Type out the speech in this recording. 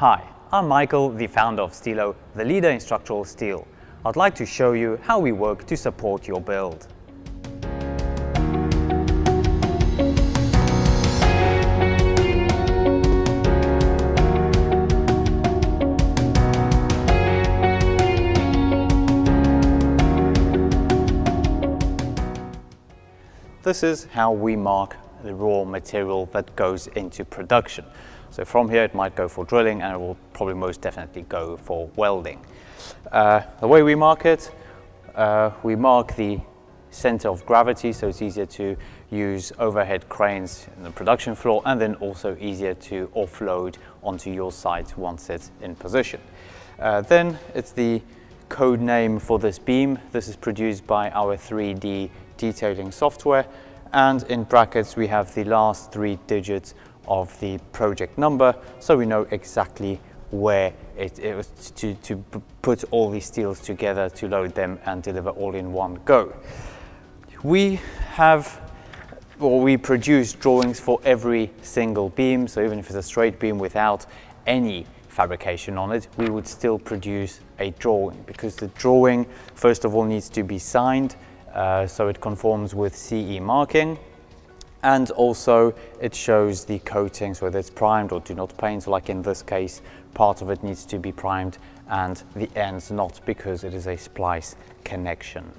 Hi, I'm Michael, the founder of Steelo, the leader in structural steel. I'd like to show you how we work to support your build. This is how we mark the raw material that goes into production. So from here it might go for drilling and it will probably most definitely go for welding. Uh, the way we mark it, uh, we mark the center of gravity so it's easier to use overhead cranes in the production floor and then also easier to offload onto your site once it's in position. Uh, then it's the code name for this beam. This is produced by our 3D detailing software and in brackets we have the last three digits of the project number so we know exactly where it, it was to, to put all these steels together to load them and deliver all in one go. We have or we produce drawings for every single beam so even if it's a straight beam without any fabrication on it we would still produce a drawing because the drawing first of all needs to be signed uh, so it conforms with CE marking and also it shows the coatings whether it's primed or do not paint like in this case part of it needs to be primed and the ends not because it is a splice connection.